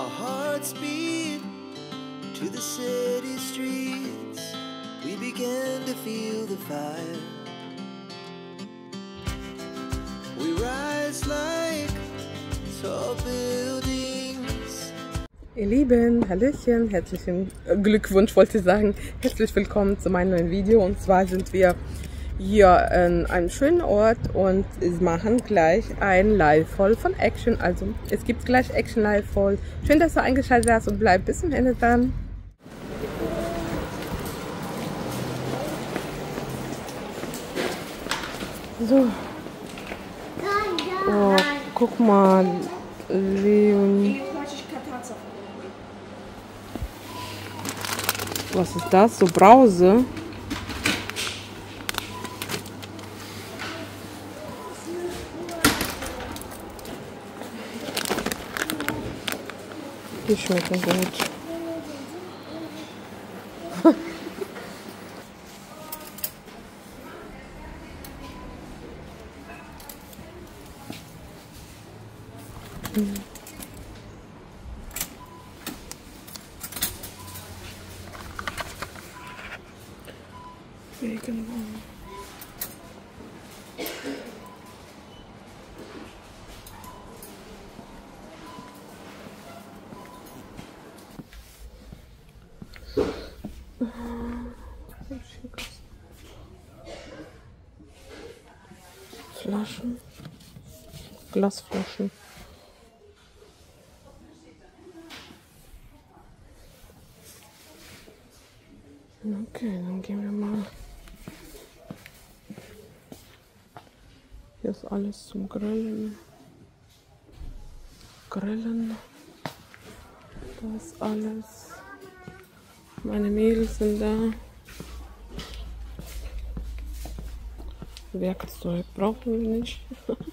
Our hearts beat to the city streets. We began to feel the fire. We rise like tall buildings. Ihr Lieben, Hallöchen, herzlichen äh, Glückwunsch wollte ich sagen. Herzlich willkommen zu meinem neuen Video. Und zwar sind wir hier an einem schönen Ort und machen gleich ein Live-Haul von Action. Also es gibt gleich Action Live-Haul. Schön, dass du eingeschaltet hast und bleib bis zum Ende dran. So. Oh, guck mal, Leonie. Was ist das? So Brause? Die schmecken gut. Regenbogen. Flaschen. Glasflaschen. Okay, dann gehen wir mal. Hier ist alles zum Grillen. Grillen. Da ist alles. Meine Mädels sind da. Werkzeug brauchen wir nicht.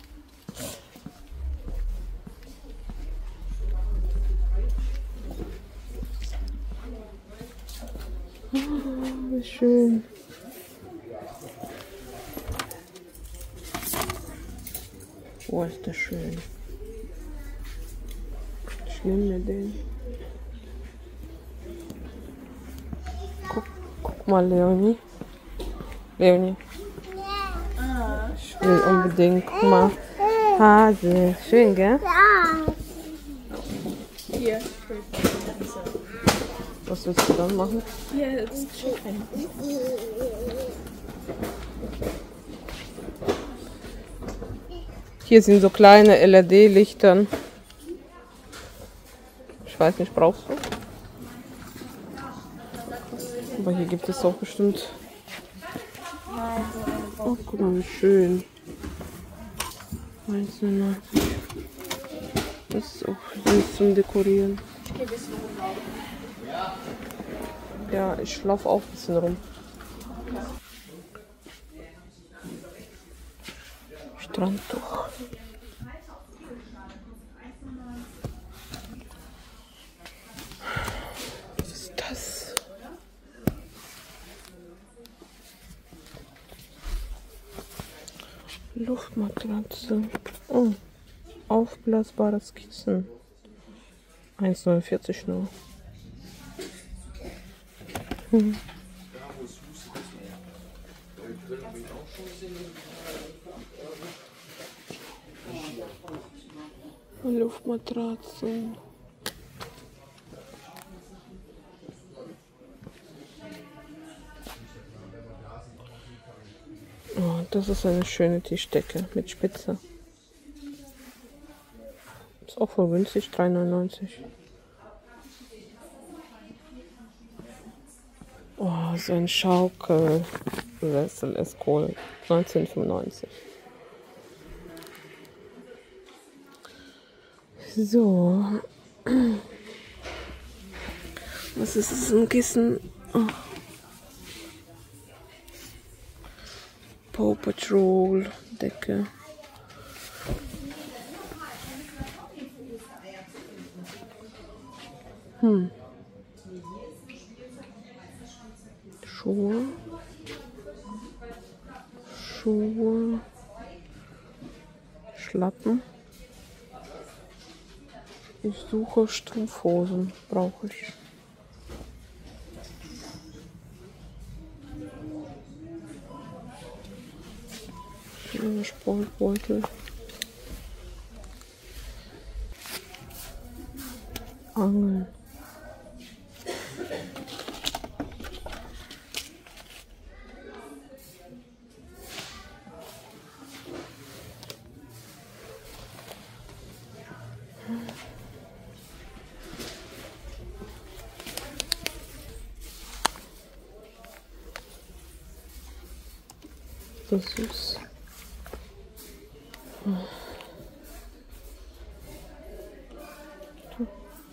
Wie schön. Oh, ist das schön. Ich nehme mir den. Guck, guck mal, Leonie. Leonie. Ich will unbedingt, guck mal. Hase. Schön, gell? Hier, Was willst du dann machen? hier ist Chicken. Hier sind so kleine LED-Lichter. Ich weiß nicht, brauchst du? Aber hier gibt es auch bestimmt. Oh, guck mal, wie schön. 1990. Das ist auch süß zum Dekorieren. Ja, ich laufe auch ein bisschen rum. Strandtuch. Was ist das? Luftmatratze. Oh, aufblasbares Kissen. 1,49 nur. Luftmatratzen. Oh, das ist eine schöne Tischdecke mit Spitze. Ist auch voll günstig, 3,99. So ein Schaukelwessel ist cool. 1995. So. Was ist das im Kissen? Oh. Paw Patrol Decke. Hm. Schuhe. Schuhe. Schlappen. Ich suche Strumpfhosen, brauche ich. Sportbeutel. Angeln. So süß. Hm,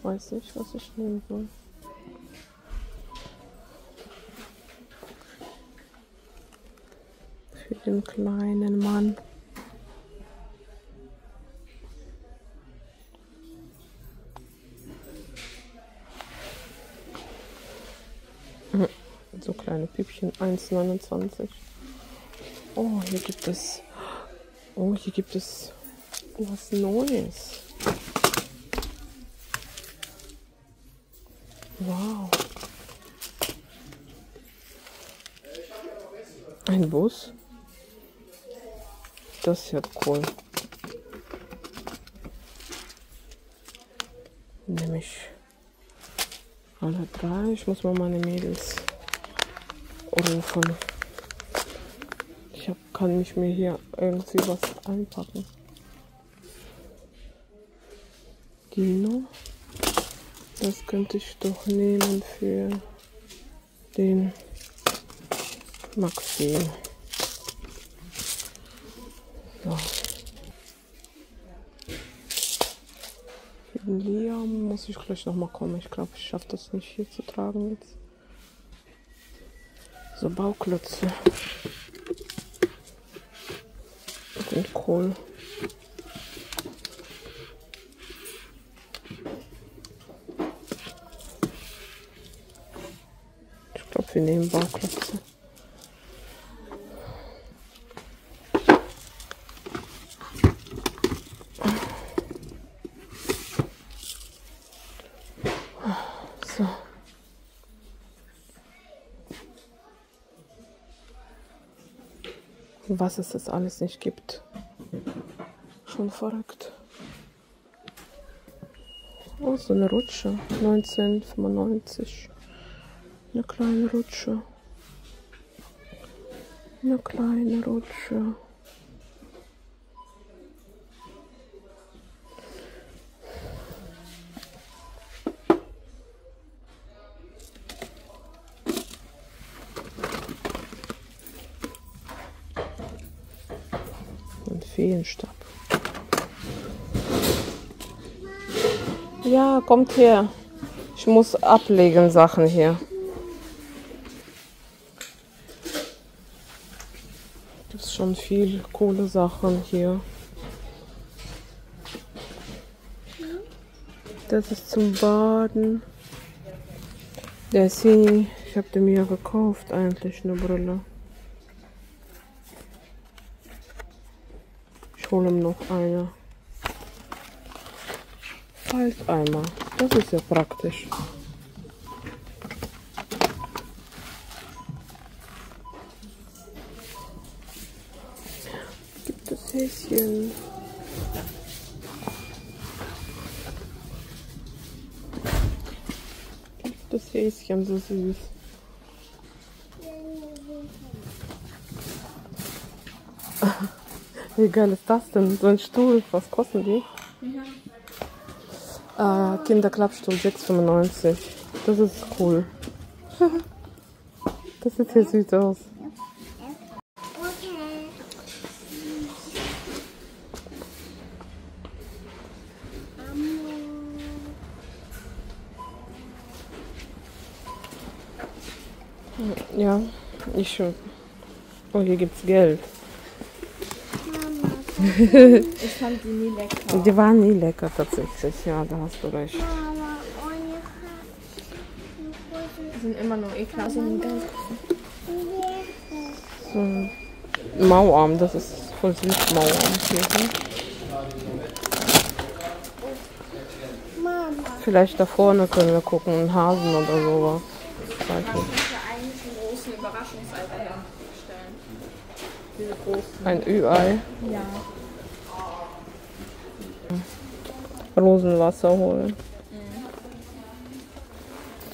Weiß nicht, was ich nehmen soll. Für den kleinen Mann. Hm, So kleine Püppchen, 1,29. Hier gibt es. Oh, hier gibt es was Neues. Wow. Ein Bus. Das ist ja cool. Nämlich alle drei. Ich muss mal meine Mädels rufen. Ich kann nicht mehr hier irgendwie was einpacken. Dino. Das könnte ich doch nehmen für den Maxim. So. Für den Liam muss ich gleich nochmal kommen. Ich glaube, ich schaffe das nicht hier zu tragen jetzt. So Bauklötze. Und Kohl. Ich glaube, wir nehmen Bauklötze. So. Was es das alles nicht gibt. Schon verrückt. Oh, so eine Rutsche. 1995. Eine kleine Rutsche. Eine kleine Rutsche. Ja, kommt her. Ich muss ablegen Sachen hier. Es schon viel coole Sachen hier. Das ist zum Baden. Der Sini, ich habe den mir gekauft eigentlich eine Brille. Ich hole ihm noch eine. Falteimer. Das ist ja praktisch. Gibt es Häschen? Gibt es Häschen so süß? Wie geil ist das denn? So ein Stuhl, was kosten die? Äh, Kinderklappstuhl 6,95. Das ist cool. das sieht hier süß aus. Ja, ich schon. Oh, hier gibt's Geld. Ich fand die nie lecker. Die waren nie lecker tatsächlich. Ja, da hast du recht. Mama, ohne Die sind immer noch ekelhaft. Sind ganz So. Mauarm, das ist voll süß, Mauarm hier. Ne? Vielleicht da vorne können wir gucken, einen Hasen oder sowas. Ich weiß nicht. ja eigentlich einen großen Ein Ü-Ei. Ja. Rosenwasser holen.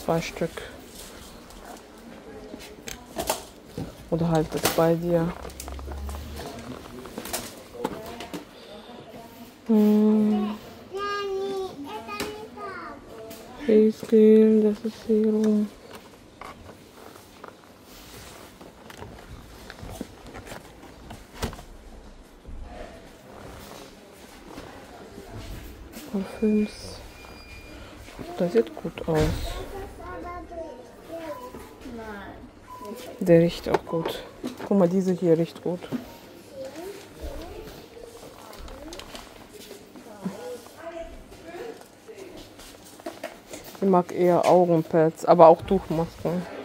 Zwei Stück. Oder halt das bei dir. Hm. Das ist Serum. Parfüms. Das sieht gut aus. Der riecht auch gut. Guck mal, diese hier riecht gut. Ich mag eher Augenpads, aber auch Tuchmasken.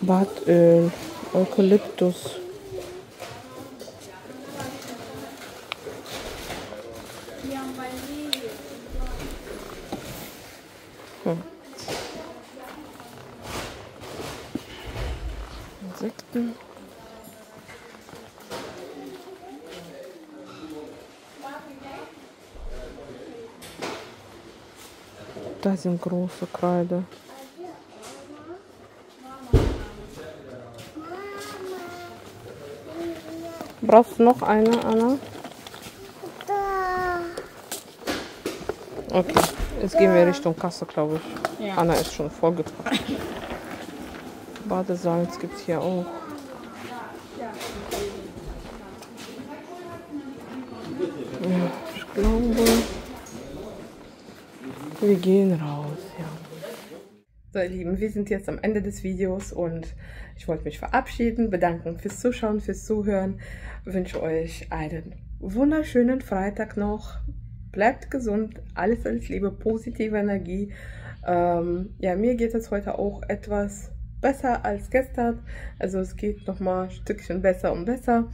Batöl, ähm, Eukalyptus. Da sind große Kreide. Brauchst du noch eine, Anna? Okay, jetzt gehen wir Richtung Kasse, glaube ich. Ja. Anna ist schon vollgepackt. Badesalz gibt es hier auch. Ja, ich glaube, wir gehen raus, ja. So, ihr Lieben, wir sind jetzt am Ende des Videos und ich wollte mich verabschieden, bedanken fürs Zuschauen, fürs Zuhören. Wünsche euch einen wunderschönen Freitag noch. Bleibt gesund, alles, alles Liebe, positive Energie. Ähm, ja, mir geht es heute auch etwas besser als gestern. Also es geht noch mal ein Stückchen besser und besser.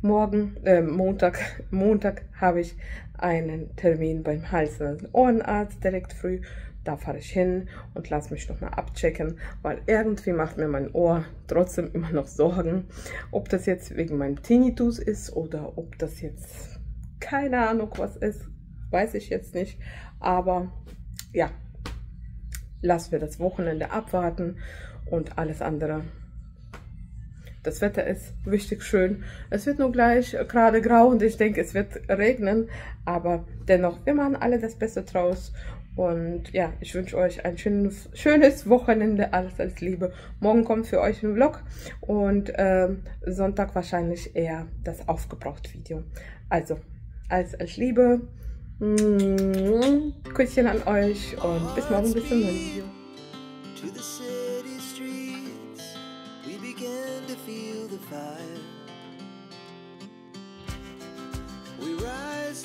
Morgen, äh, Montag, Montag habe ich einen Termin beim Hals- und Ohrenarzt direkt früh. Da fahre ich hin und lasse mich noch mal abchecken, weil irgendwie macht mir mein Ohr trotzdem immer noch Sorgen. Ob das jetzt wegen meinem Tinnitus ist oder ob das jetzt keine Ahnung was ist, weiß ich jetzt nicht. Aber ja, lassen wir das Wochenende abwarten und alles andere. Das Wetter ist richtig schön. Es wird nur gleich gerade grau und ich denke, es wird regnen. Aber dennoch, wir machen alle das Beste draus. Und ja, ich wünsche euch ein schönes, schönes Wochenende. Alles als Liebe. Morgen kommt für euch ein Vlog und ähm, Sonntag wahrscheinlich eher das Aufgebraucht-Video. Also, alles als Liebe. Küsschen an euch und bis morgen, bis zum neuen Video.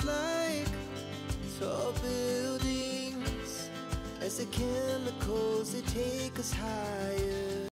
Like tall buildings as the chemicals they take us high.